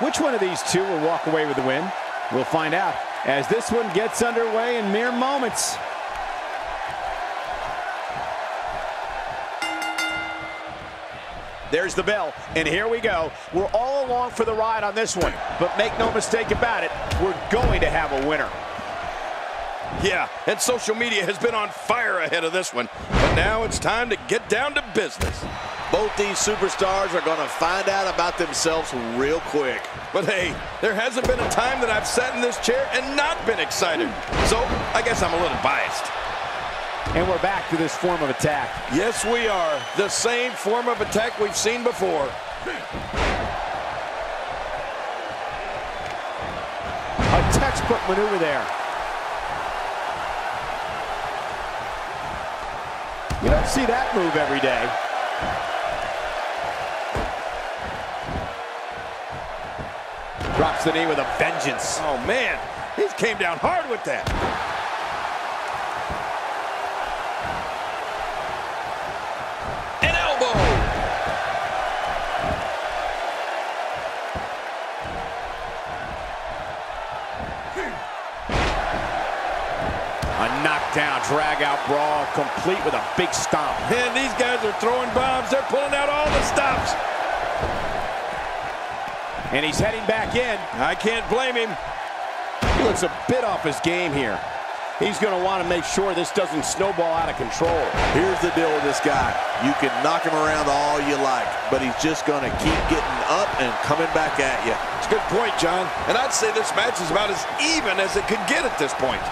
Which one of these two will walk away with the win? We'll find out as this one gets underway in mere moments. There's the bell, and here we go. We're all along for the ride on this one, but make no mistake about it, we're going to have a winner. Yeah, and social media has been on fire ahead of this one. But now it's time to get down to business. Both these superstars are going to find out about themselves real quick. But hey, there hasn't been a time that I've sat in this chair and not been excited. So I guess I'm a little biased. And we're back to this form of attack. Yes, we are. The same form of attack we've seen before. A textbook maneuver there. You don't see that move every day. Drops the knee with a vengeance. Oh, man. He came down hard with that. An elbow. A knockdown, drag-out brawl, complete with a big stomp. Man, these guys are throwing bombs. They're pulling out all the stops. And he's heading back in. I can't blame him. He looks a bit off his game here. He's going to want to make sure this doesn't snowball out of control. Here's the deal with this guy. You can knock him around all you like, but he's just going to keep getting up and coming back at you. It's a good point, John. And I'd say this match is about as even as it could get at this point.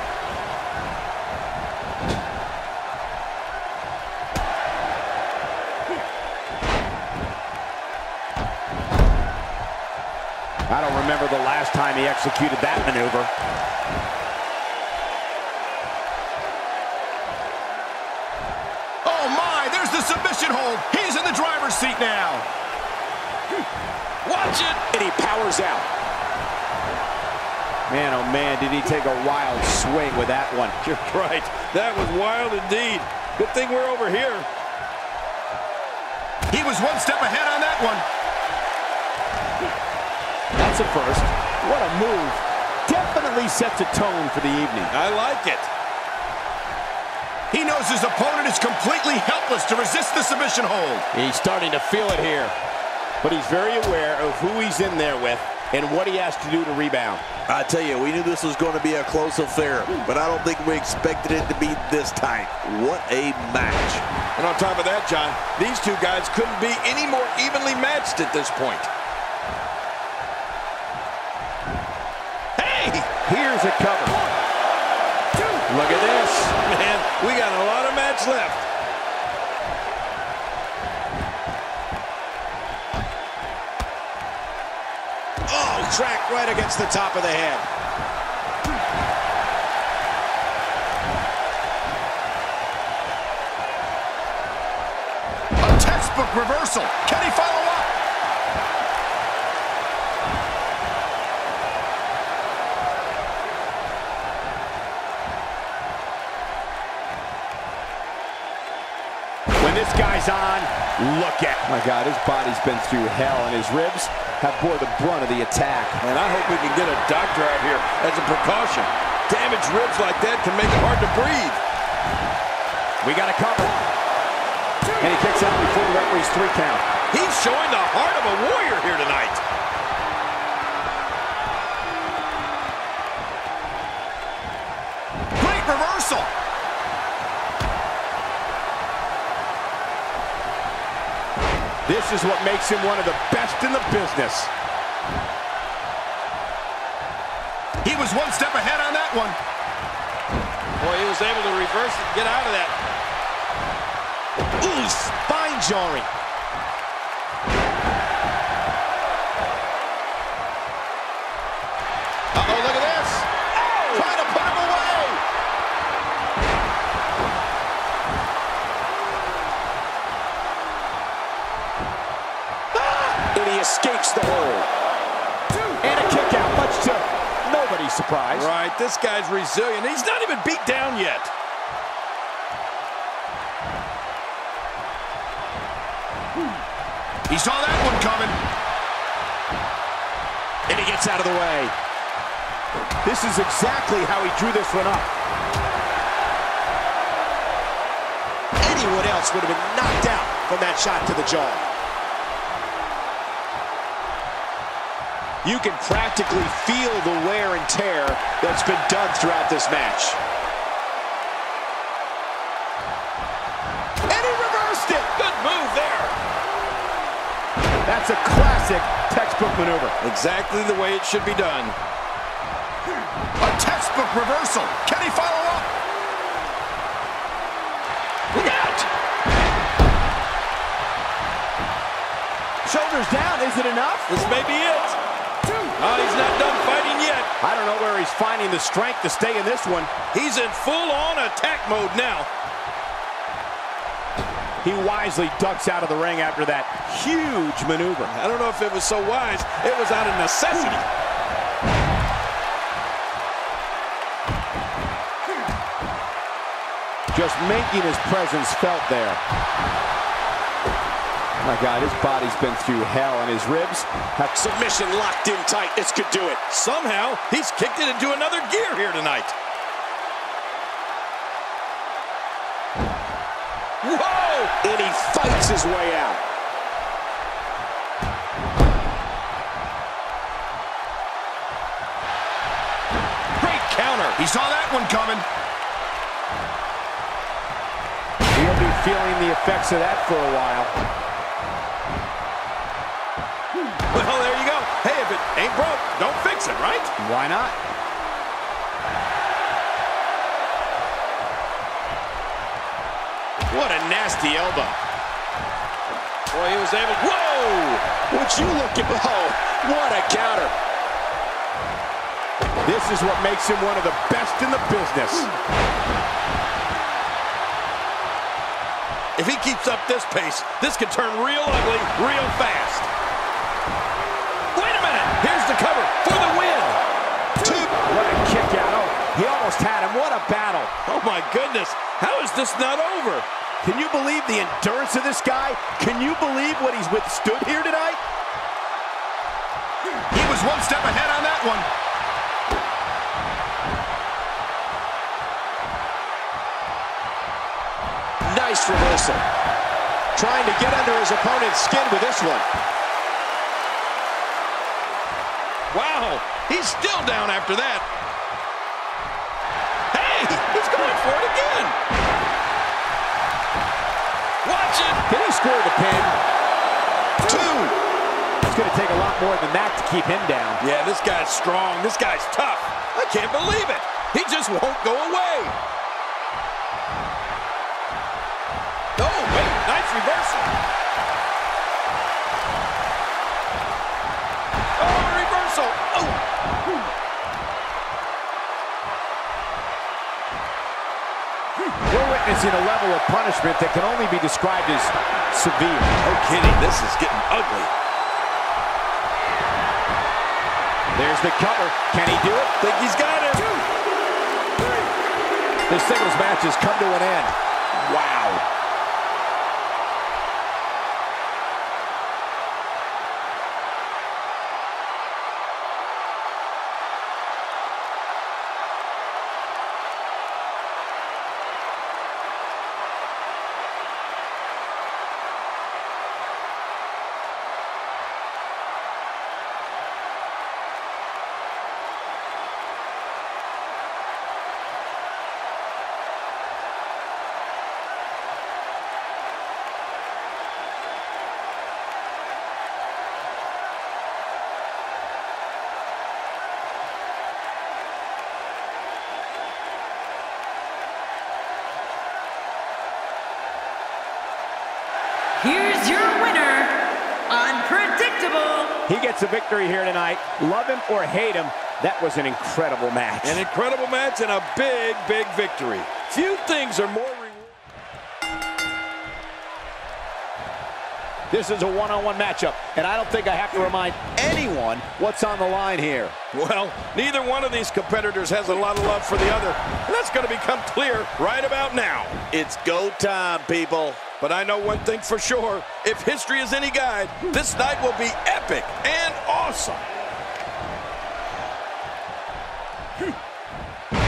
Remember the last time he executed that maneuver. Oh my, there's the submission hold. He's in the driver's seat now. Watch it. And he powers out. Man, oh man, did he take a wild swing with that one. You're right. That was wild indeed. Good thing we're over here. He was one step ahead on that one. That's a first. What a move. Definitely sets a tone for the evening. I like it. He knows his opponent is completely helpless to resist the submission hold. He's starting to feel it here. But he's very aware of who he's in there with and what he has to do to rebound. I tell you, we knew this was going to be a close affair, but I don't think we expected it to be this tight. What a match. And on top of that, John, these two guys couldn't be any more evenly matched at this point. Here's a cover. Look at this. Man, we got a lot of match left. Oh, track right against the top of the head. A textbook reversal. Can he follow up? On, look at. My God, his body's been through hell, and his ribs have bore the brunt of the attack. And I hope we can get a doctor out here as a precaution. Damaged ribs like that can make it hard to breathe. We got a cover. And he kicks out before the referee's three count. He's showing the heart of a warrior here tonight. Great reversal. This is what makes him one of the best in the business. He was one step ahead on that one. Boy, he was able to reverse it and get out of that. Ooh, spine jarring. Right, this guy's resilient. He's not even beat down yet. He saw that one coming. And he gets out of the way. This is exactly how he drew this one up. Anyone else would have been knocked out from that shot to the jaw. You can practically feel the wear and tear that's been done throughout this match. And he reversed it. Good move there. That's a classic textbook maneuver. Exactly the way it should be done. A textbook reversal. Can he follow up? Look out! Shoulders down, is it enough? This may be it. Oh, he's not done fighting yet. I don't know where he's finding the strength to stay in this one. He's in full-on attack mode now. He wisely ducks out of the ring after that huge maneuver. I don't know if it was so wise. It was out of necessity. Just making his presence felt there. My God, his body's been through hell, and his ribs have... Submission locked in tight. This could do it. Somehow, he's kicked it into another gear here tonight. Whoa! And he fights his way out. Great counter. He saw that one coming. He'll be feeling the effects of that for a while. Well, oh, there you go. Hey, if it ain't broke, don't fix it, right? Why not? What a nasty elbow. Boy, he was able... Whoa! Would you look at... Oh, what a counter. This is what makes him one of the best in the business. If he keeps up this pace, this could turn real ugly real fast. Wait a minute. Here's the cover for the win. Two. What a kick out. Oh, he almost had him. What a battle. Oh, my goodness. How is this not over? Can you believe the endurance of this guy? Can you believe what he's withstood here tonight? He was one step ahead on that one. Nice reversal. Trying to get under his opponent's skin with this one. Wow, he's still down after that. He's going for it again. Watch it. Can he score the pin? Two. It's going to take a lot more than that to keep him down. Yeah, this guy's strong. This guy's tough. I can't believe it. He just won't go away. Witnessing a level of punishment that can only be described as severe. No kidding, this is getting ugly. There's the cover. Can he do it? Think he's got it. The singles match has come to an end. Wow. Here's your winner, Unpredictable. He gets a victory here tonight. Love him or hate him, that was an incredible match. An incredible match and a big, big victory. Few things are more rewarding. This is a one-on-one matchup, and I don't think I have to remind anyone what's on the line here. Well, neither one of these competitors has a lot of love for the other. And that's going to become clear right about now. It's go time, people. But I know one thing for sure. If history is any guide, this night will be epic and awesome. Hmm.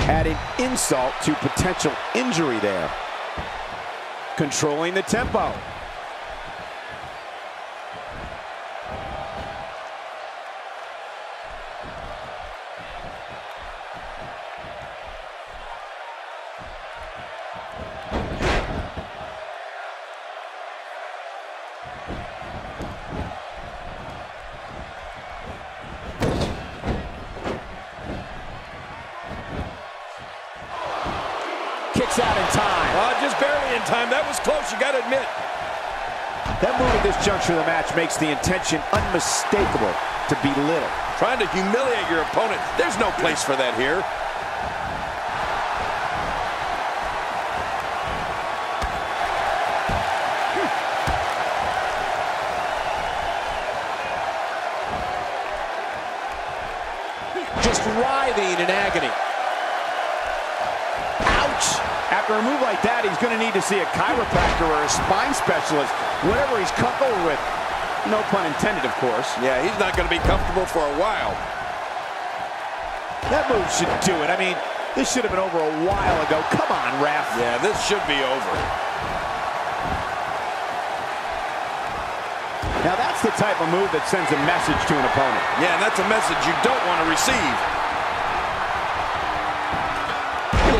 Adding insult to potential injury there. Controlling the tempo. Time. That was close, you got to admit. That move at this juncture of the match makes the intention unmistakable to belittle. Trying to humiliate your opponent. There's no place for that here. After a move like that, he's going to need to see a chiropractor or a spine specialist, whatever he's comfortable with. No pun intended, of course. Yeah, he's not going to be comfortable for a while. That move should do it. I mean, this should have been over a while ago. Come on, ref. Yeah, this should be over. Now that's the type of move that sends a message to an opponent. Yeah, and that's a message you don't want to receive.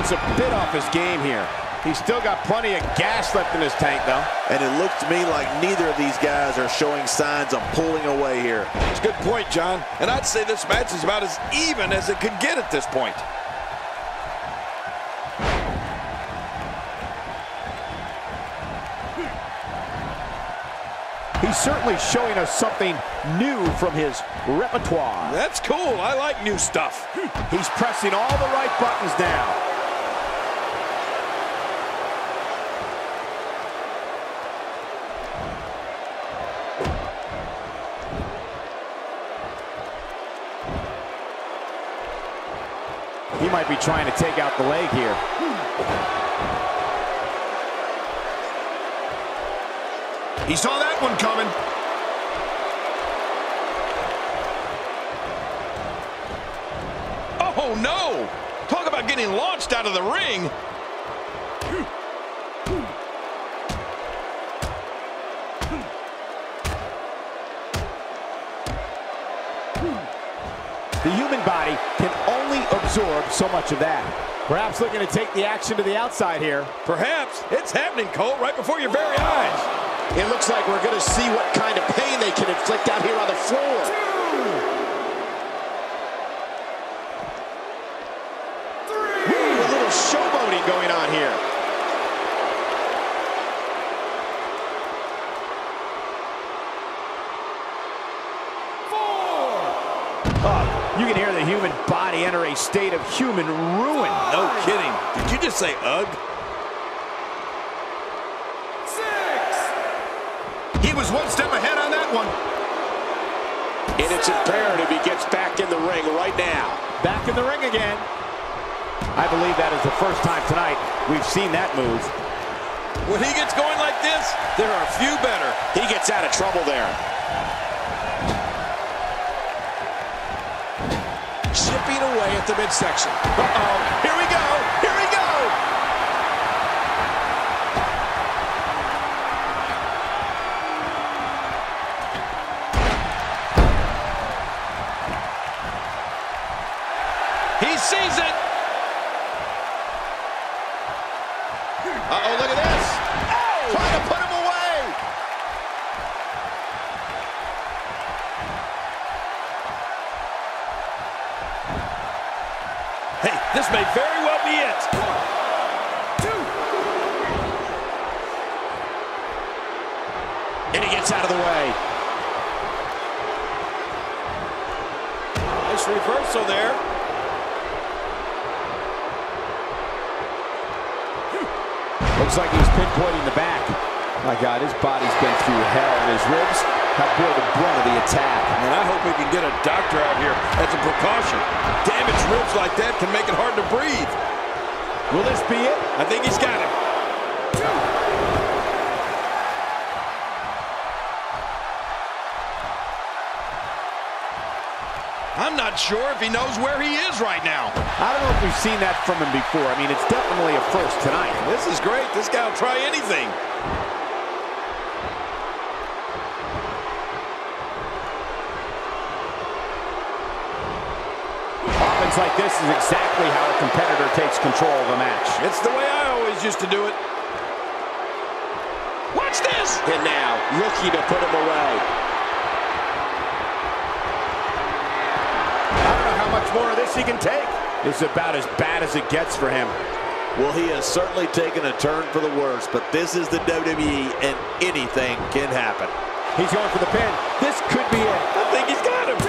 He a bit off his game here. He's still got plenty of gas left in his tank, though. And it looks to me like neither of these guys are showing signs of pulling away here. It's a good point, John. And I'd say this match is about as even as it could get at this point. He's certainly showing us something new from his repertoire. That's cool. I like new stuff. He's pressing all the right buttons now. Might be trying to take out the leg here. He saw that one coming. Oh, no! Talk about getting launched out of the ring. Absorb so much of that. Perhaps looking to take the action to the outside here. Perhaps. It's happening, Cole, right before your very eyes. It looks like we're going to see what kind of pain they can inflict out here on the floor. Ooh, a little showboating going on here. Four. Oh, you can hear the human body enter a state of human ruin. No kidding. Did you just say ugh? Six. He was one step ahead on that one. And it's imperative he gets back in the ring right now. Back in the ring again. I believe that is the first time tonight we've seen that move. When he gets going like this, there are few better. He gets out of trouble there. Chipping away at the midsection. Uh-oh. Here we go. Here we go. He sees it. This may very well be it. And he gets out of the way. Nice reversal there. Looks like he's pinpointing the back. My God, his body's been through hell, and his ribs have bore the brunt of the attack. And I hope we can get a doctor out here as a precaution. Damaged ribs like that can make it hard to breathe. Will this be it? I think he's got it. I'm not not sure if he knows where he is right now. I don't know if we've seen that from him before. I mean, it's definitely a first tonight. This is great. This guy will try anything. Like this is exactly how a competitor takes control of a match. It's the way I always used to do it. Watch this! And now, looking to put him away. I don't know how much more of this he can take. It's about as bad as it gets for him. Well, he has certainly taken a turn for the worse, but this is the WWE, and anything can happen. He's going for the pin. This could be it. I think he's got him.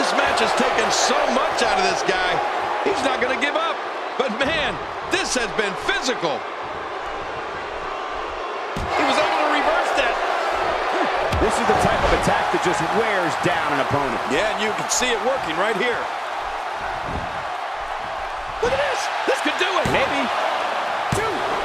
This match has taken so much out of this guy. He's not going to give up. But man, this has been physical. He was able to reverse that. This is the type of attack that just wears down an opponent. Yeah, and you can see it working right here. Look at this. This could do it. Maybe. Two.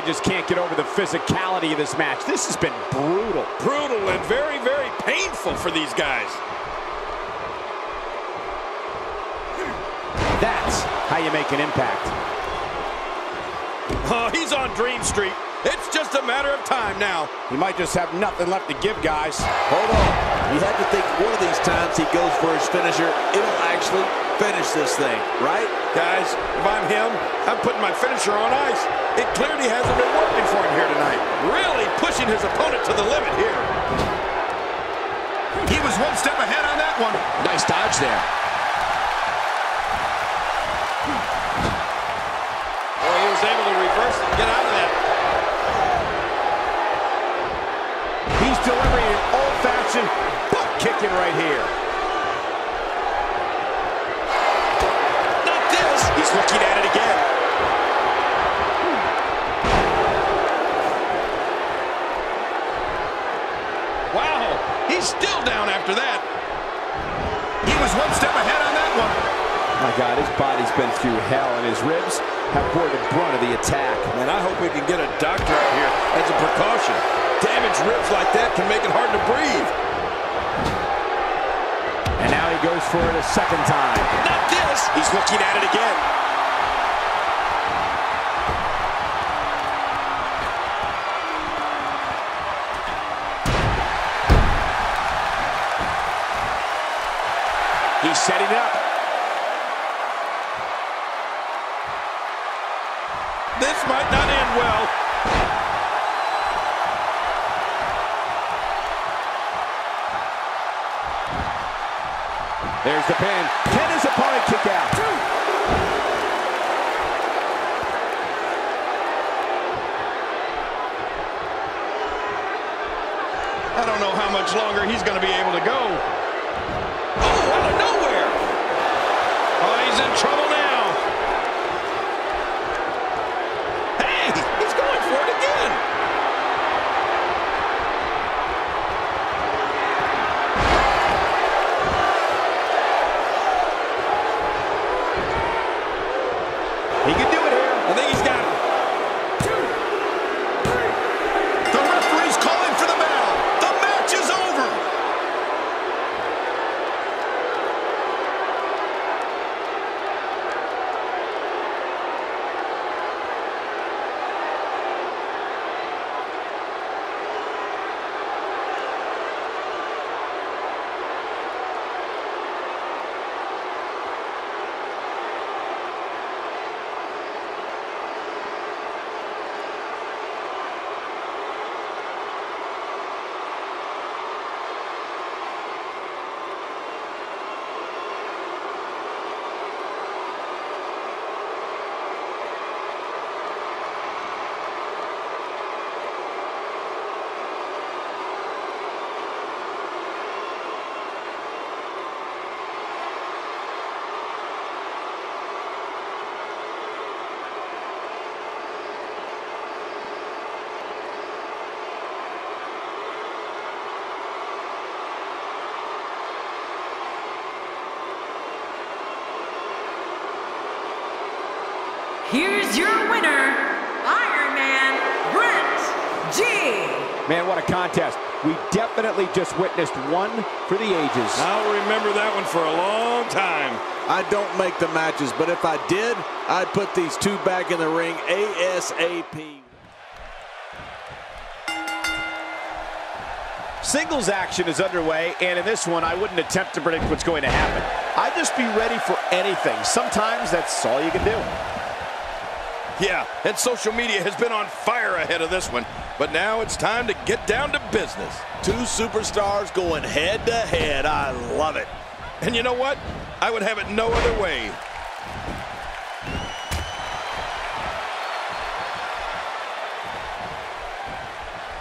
I just can't get over the physicality of this match. This has been brutal. Brutal and very, very painful for these guys. That's how you make an impact. Oh, he's on Dream Street. It's just a matter of time now. He might just have nothing left to give, guys. Hold on. You have to think one of these times he goes for his finisher, it'll actually finish this thing, right? Guys, if I'm him, I'm putting my finisher on ice. It clearly hasn't been working for him here tonight. Really pushing his opponent to the limit here. He was one step ahead on that one. Nice dodge there. Boy, he was able to reverse it and get out butt kicking right here. Not this. He's looking at it again. Wow, he's still down after that. He was one step ahead on that one. My God, his body's been through hell, and his ribs have bore the brunt of the attack. And I hope we can get a doctor out here as a precaution. Damaged ribs like that can make it hard to breathe. And now he goes for it a second time. Not this. He's looking at it again. He's setting up. There's the pin. Can his opponent kick out? I don't know how much longer he's going to be able to go. Oh, out of nowhere. Oh, he's in trouble now. Hey, he's going for it again. He can do it here. I think he's got it. The referee's calling for the bell. The match is over. Here's your winner, Iron Man Brent G. Man, what a contest. We definitely just witnessed one for the ages. I'll remember that one for a long time. I don't make the matches, but if I did, I'd put these two back in the ring ASAP. Singles action is underway, and in this one, I wouldn't attempt to predict what's going to happen. I'd just be ready for anything. Sometimes that's all you can do. Yeah, and social media has been on fire ahead of this one. But now it's time to get down to business. Two superstars going head to head. I love it. And you know what? I would have it no other way.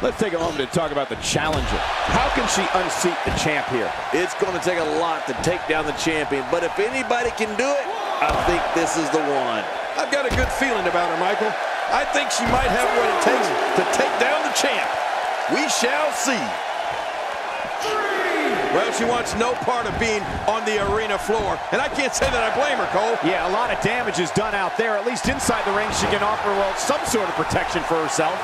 Let's take a moment to talk about the challenger. How can she unseat the champ here? It's going to take a lot to take down the champion, but if anybody can do it, I think this is the one. I've got a good feeling about her, Michael. I think she might have what it takes to take down the champ. We shall see. Well, she wants no part of being on the arena floor, and I can't say that I blame her, Cole. Yeah, a lot of damage is done out there. At least inside the ring, she can offer, well, some sort of protection for herself.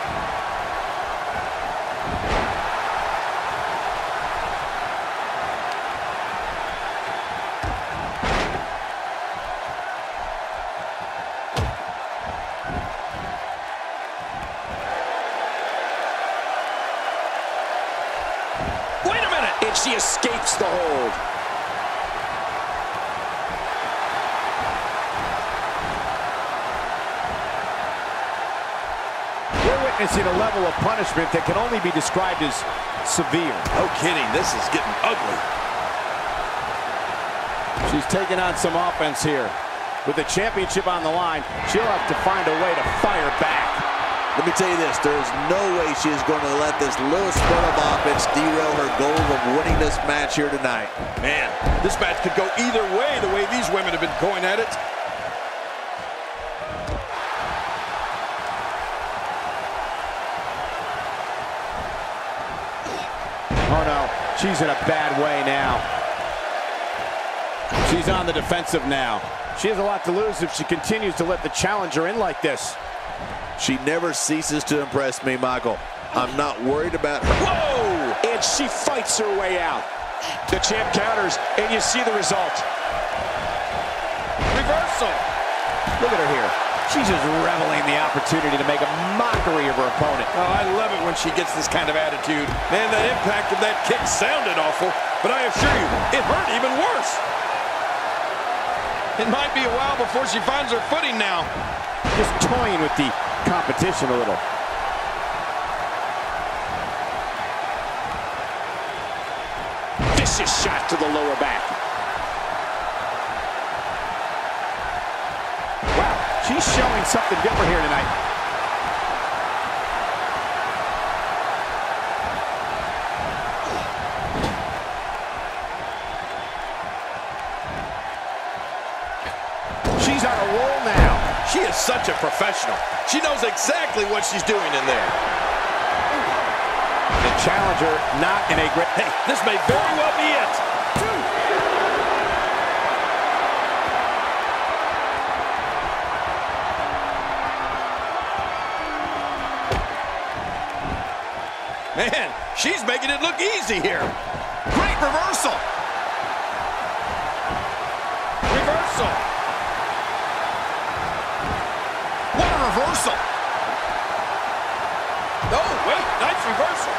She escapes the hold. We're witnessing a level of punishment that can only be described as severe. No kidding, this is getting ugly. She's taking on some offense here. With the championship on the line, she'll have to find a way to fire back. Let me tell you this, there is no way she is going to let this little spurt of offense derail her goal of winning this match here tonight. Man, this match could go either way the way these women have been going at it. Oh no, she's in a bad way now. She's on the defensive now. She has a lot to lose if she continues to let the challenger in like this. She never ceases to impress me, Michael. I'm not worried about her. Whoa! And she fights her way out. The champ counters, and you see the result. Reversal. Look at her here. She's just reveling the opportunity to make a mockery of her opponent. Oh, I love it when she gets this kind of attitude. Man, that impact of that kick sounded awful, but I assure you, it hurt even worse. It might be a while before she finds her footing now. Just toying with the competition a little. Vicious shot to the lower back. Wow, she's showing something different here tonight. Such a professional. She knows exactly what she's doing in there. The challenger not in a great... Hey, this may very well be it. Man, she's making it look easy here. Great reversal. What a reversal. Oh, wait, nice reversal.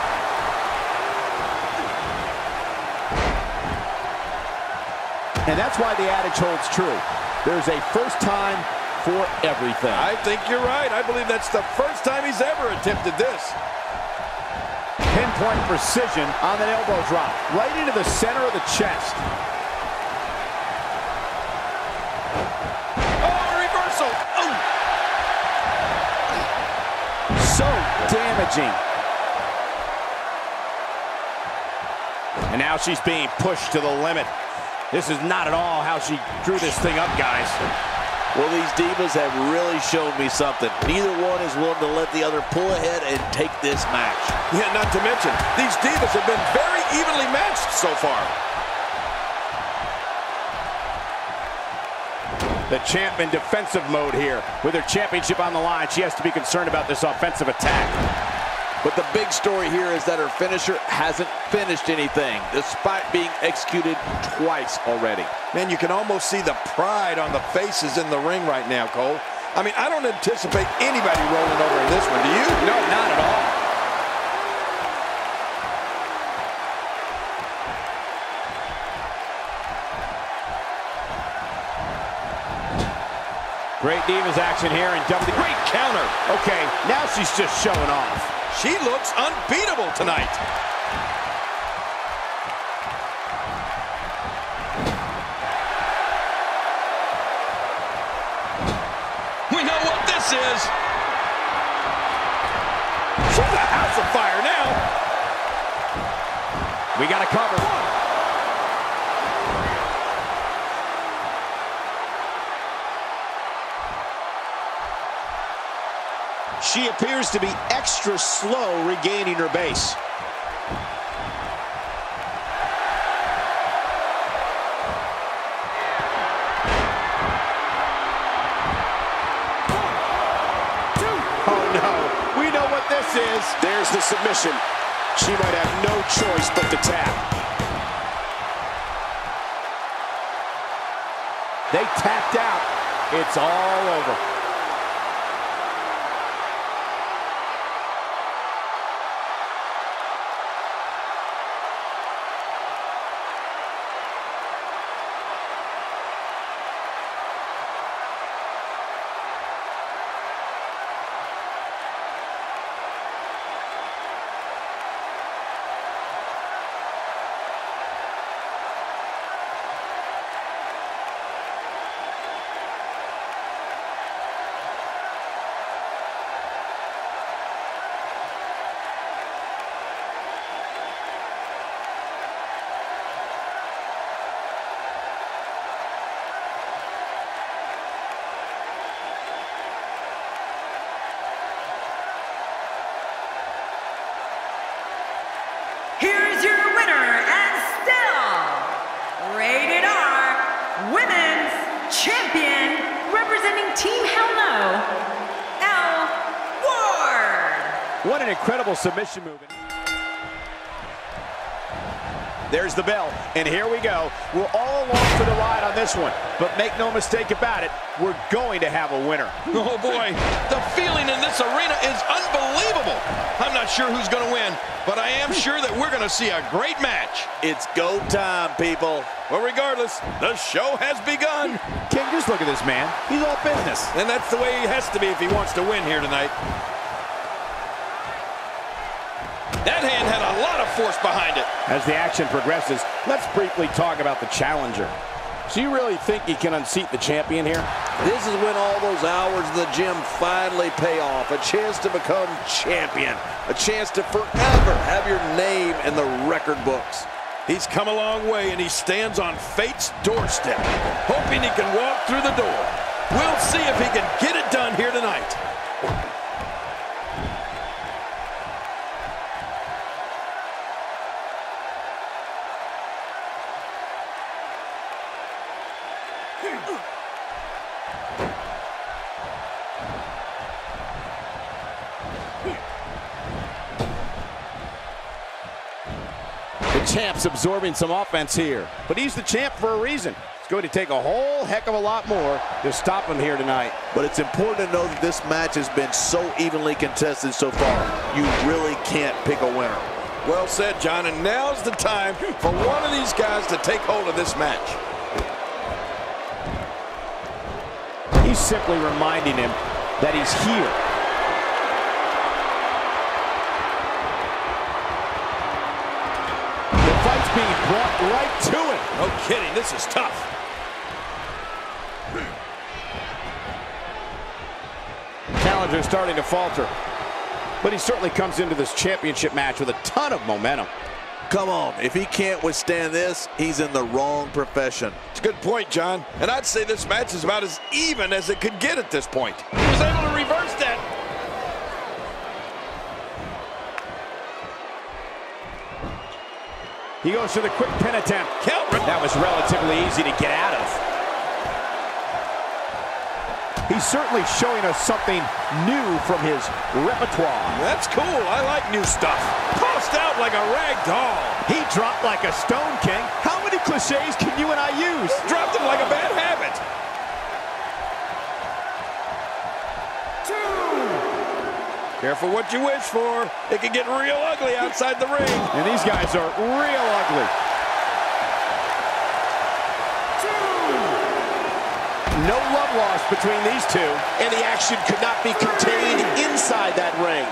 And that's why the adage holds true. There's a first time for everything. I think you're right. I believe that's the first time he's ever attempted this. Pinpoint precision on that elbow drop. Right into the center of the chest. Oh, reversal. Oh, So damaging. And now she's being pushed to the limit. This is not at all how she drew this thing up, guys. Well, these divas have really shown me something. Neither one is willing to let the other pull ahead and take this match. yeah, not to mention, these divas have been very evenly matched so far. The champ in defensive mode here. With her championship on the line, she has to be concerned about this offensive attack. But the big story here is that her finisher hasn't finished anything, despite being executed twice already. Man, you can almost see the pride on the faces in the ring right now, Cole. I mean, I don't anticipate anybody rolling over in this one, do you? No, not at all. Great Divas action here and double the Great counter. Okay, now she's just showing off. She looks unbeatable tonight. We know what this is. She's a house of fire now. We got to cover. She appears to be extra slow regaining her base. Oh no, we know what this is. There's the submission. She might have no choice but to tap. They tapped out. It's all over. Submission move. There's the bell, and here we go. We're all along for the ride on this one, but make no mistake about it, we're going to have a winner. Oh boy, the feeling in this arena is unbelievable. I'm not sure who's going to win, but I am sure that we're going to see a great match. It's go time, people. Well, regardless, the show has begun. King, just look at this man. He's all business. And that's the way he has to be if he wants to win here tonight. Force behind it. As the action progresses, let's briefly talk about the challenger. So you really think he can unseat the champion here? This is when all those hours in the gym finally pay off. A chance to become champion. A chance to forever have your name in the record books. He's come a long way, and he stands on fate's doorstep, hoping he can walk through the door. We'll see if he can get it done here tonight. The champ's absorbing some offense here, but he's the champ for a reason. It's going to take a whole heck of a lot more to stop him here tonight. But it's important to know that this match has been so evenly contested so far. You really can't pick a winner. Well said, John, and now's the time for one of these guys to take hold of this match. He's simply reminding him that he's here. No kidding, this is tough. Challenger's starting to falter. But he certainly comes into this championship match with a ton of momentum. Come on, if he can't withstand this, he's in the wrong profession. It's a good point, John. And I'd say this match is about as even as it could get at this point. He goes for the quick pin attempt. Count. That was relatively easy to get out of. He's certainly showing us something new from his repertoire. That's cool. I like new stuff. Tossed out like a rag doll. He dropped like a stone king. How many cliches can you and I use? Dropped him like a bad habit. Careful what you wish for. It can get real ugly outside the ring. And these guys are real ugly. No love lost between these two. And the action could not be contained inside that ring.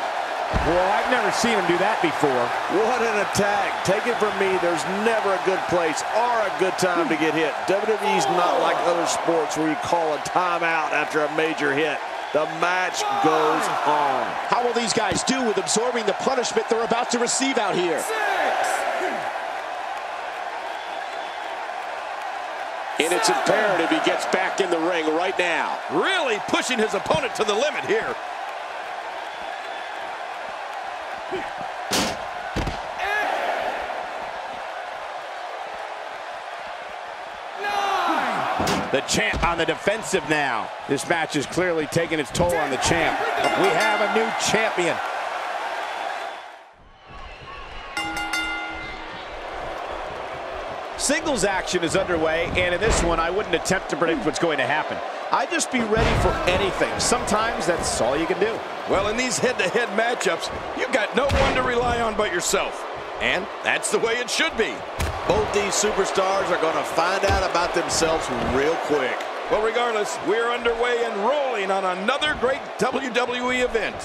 Well, I've never seen him do that before. What an attack. Take it from me, there's never a good place or a good time to get hit. WWE's not like other sports where you call a timeout after a major hit. The match goes on. How will these guys do with absorbing the punishment they're about to receive out here? And it's imperative he gets back in the ring right now. Really pushing his opponent to the limit here. The champ on the defensive now. This match is clearly taking its toll on the champ. We have a new champion. Singles action is underway, and in this one, I wouldn't attempt to predict what's going to happen. I'd just be ready for anything. Sometimes that's all you can do. Well, in these head-to-head -head matchups, you've got no one to rely on but yourself. And that's the way it should be. Both these superstars are going to find out about themselves real quick. Well, regardless, we're underway and rolling on another great WWE event.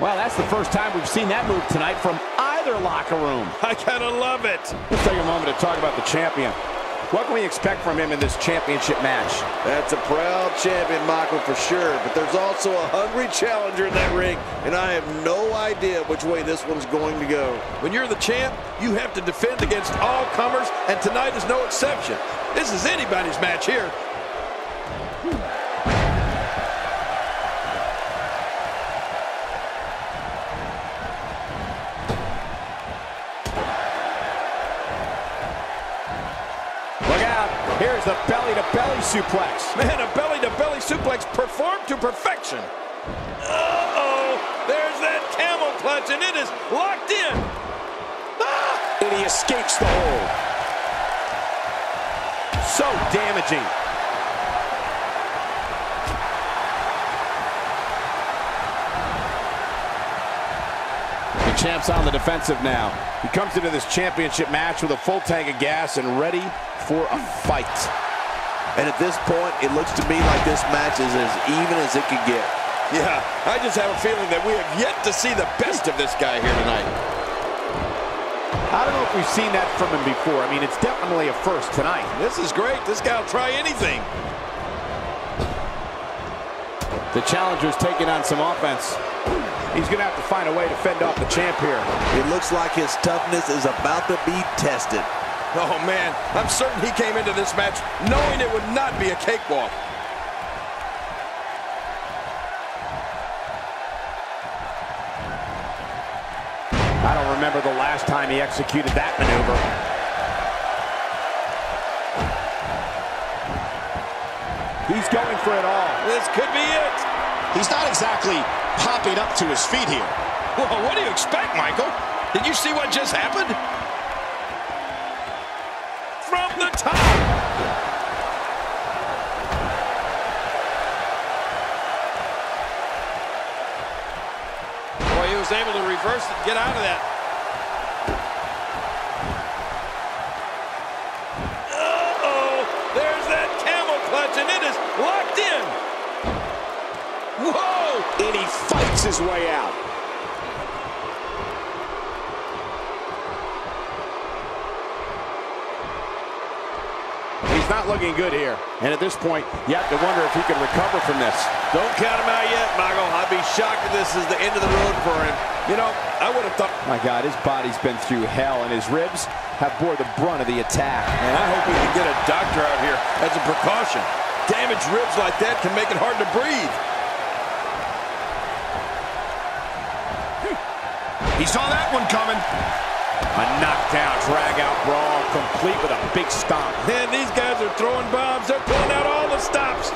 Well, that's the first time we've seen that move tonight from either locker room. I kind of love it. Let's take a moment to talk about the champion. What can we expect from him in this championship match? That's a proud champion, Michael, for sure. But there's also a hungry challenger in that ring, and I have no idea which way this one's going to go. When you're the champ, you have to defend against all comers, and tonight is no exception. This is anybody's match here. The belly-to-belly -belly suplex. Man, a belly-to-belly -belly suplex performed to perfection. Uh-oh, there's that camel clutch, and it is locked in. Ah! And he escapes the hold. So damaging. Champ's on the defensive now. He comes into this championship match with a full tank of gas and ready for a fight. And at this point, it looks to me like this match is as even as it could get. Yeah, I just have a feeling that we have yet to see the best of this guy here tonight. I don't know if we've seen that from him before. I mean, it's definitely a first tonight. This is great. This guy will try anything. The challenger's taking on some offense. He's going to have to find a way to fend off the champ here. It looks like his toughness is about to be tested. Oh, man, I'm certain he came into this match knowing it would not be a cakewalk. I don't remember the last time he executed that maneuver. He's going for it all. This could be it. He's not exactly popping up to his feet here. Well, what do you expect, Michael? Did you see what just happened? From the top. Boy, he was able to reverse it and get out of that. Uh-oh, there's that camel clutch, and it is locked in. Whoa! And he fights his way out. He's not looking good here. And at this point, you have to wonder if he can recover from this. Don't count him out yet, Michael. I'd be shocked if this is the end of the road for him. You know, I would have thought... My God, his body's been through hell, and his ribs have bore the brunt of the attack. And I hope we can get a doctor out here as a precaution. Damaged ribs like that can make it hard to breathe. He saw that one coming. A knockdown, drag-out brawl, complete with a big stomp. Man, these guys are throwing bombs. They're pulling out all the stops.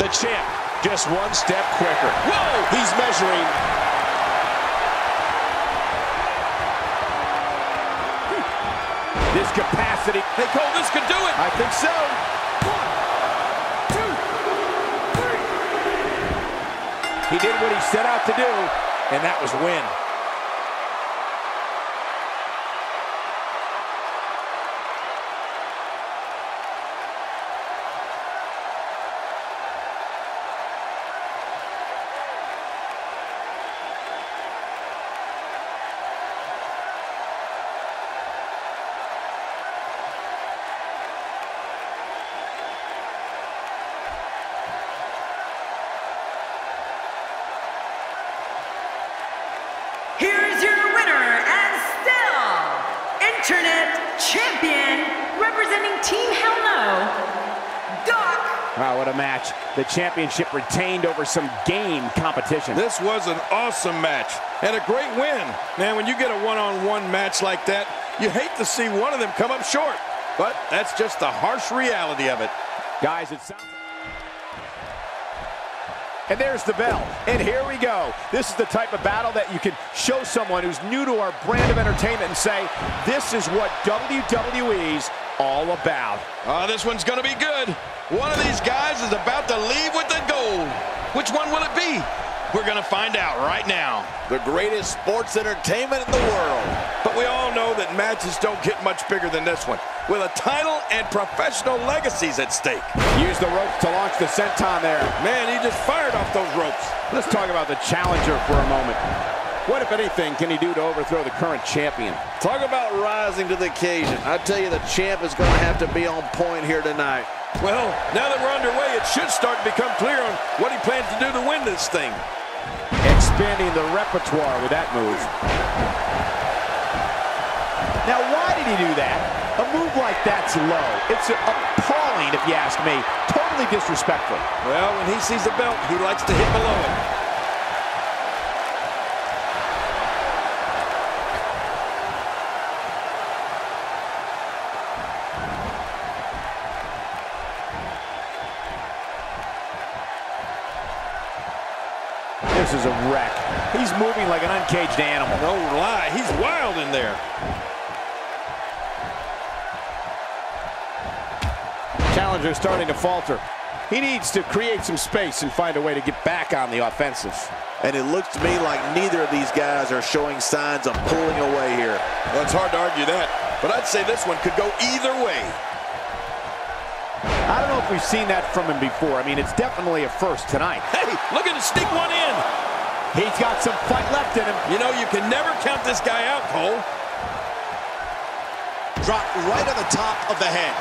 The champ, just one step quicker. Whoa, he's measuring. This capacity. They call this could do it. I think so. He did what he set out to do, and that was win. Representing Team Hell No, Doc Wow, what a match. The championship retained over some game competition. This was an awesome match and a great win. Man, when you get a one-on-one match like that, you hate to see one of them come up short. But that's just the harsh reality of it. Guys, it sounds... And there's the bell. And here we go. This is the type of battle that you can show someone who's new to our brand of entertainment and say, this is what WWE's all about. Oh, this one's going to be good. One of these guys is about to leave with the gold. Which one will it be? We're going to find out right now. The greatest sports entertainment in the world. But we all know that matches don't get much bigger than this one, with a title and professional legacies at stake. Use the ropes to launch the senton there. Man, he just fired off those ropes. Let's talk about the challenger for a moment. What, if anything, can he do to overthrow the current champion? Talk about rising to the occasion. I tell you, the champ is going to have to be on point here tonight. Well, now that we're underway, it should start to become clear on what he plans to do to win this thing. Expanding the repertoire with that move. Now, why did he do that? A move like that's low. It's appalling, if you ask me. Totally disrespectful. Well, when he sees the belt, he likes to hit below it. Moving like an uncaged animal. No lie, he's wild in there. Challenger starting to falter. He needs to create some space and find a way to get back on the offensive. And it looks to me like neither of these guys are showing signs of pulling away here. Well, it's hard to argue that, but I'd say this one could go either way. I don't know if we've seen that from him before. I mean, it's definitely a first tonight. Hey, look at him sneak one in. He's got some fight left in him. You know, you can never count this guy out, Cole. Drop right on the top of the head.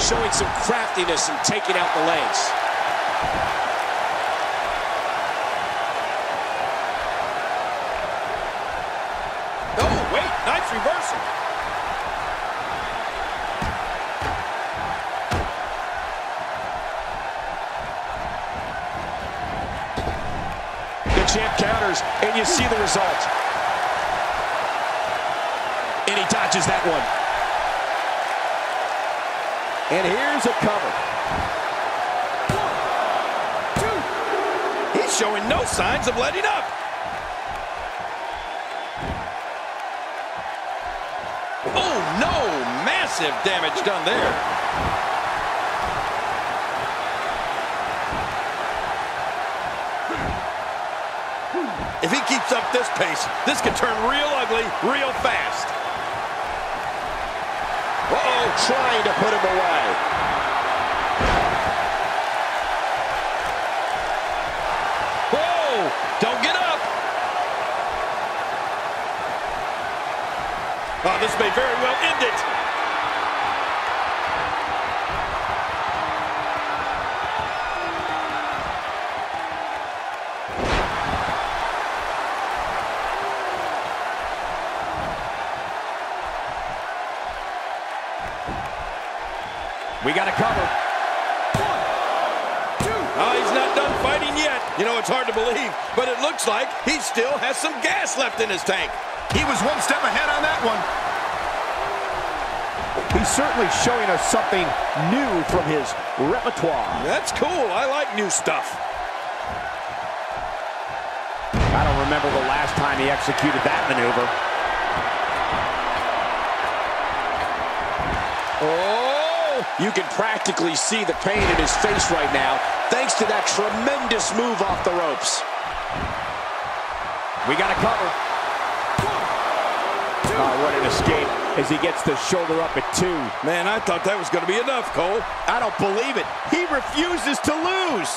Showing some craftiness and taking out the legs. Oh, wait, nice reversal. And you see the result. And he dodges that one. And here's a cover. He's showing no signs of letting up. Oh, no, massive damage done there. If this pace, this could turn real ugly real fast. Uh-oh, trying to put him away. Whoa! Don't get up! Oh, this may very well end it. We got a cover. One, two. Oh, he's not done fighting yet. You know, it's hard to believe, but it looks like he still has some gas left in his tank. He was one step ahead on that one. He's certainly showing us something new from his repertoire. That's cool. I like new stuff. I don't remember the last time he executed that maneuver. Oh! You can practically see the pain in his face right now, thanks to that tremendous move off the ropes. We got to cover. Oh, what an escape as he gets the shoulder up at two. Man, I thought that was going to be enough, Cole. I don't believe it. He refuses to lose.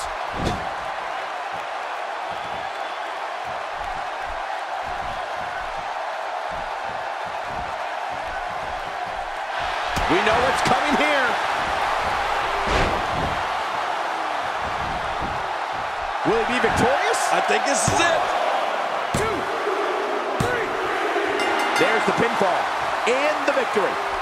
This is it. There's the pinfall and the victory.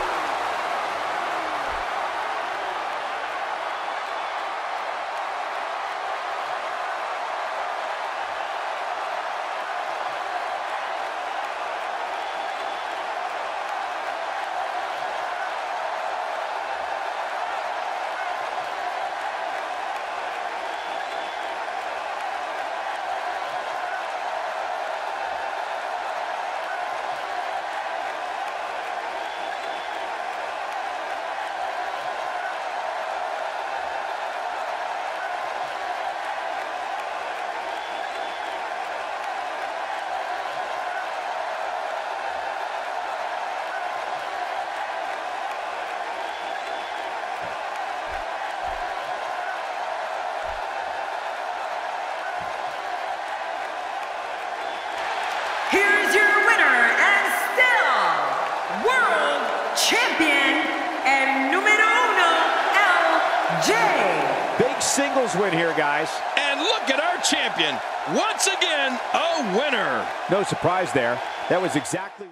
Surprise there. That was exactly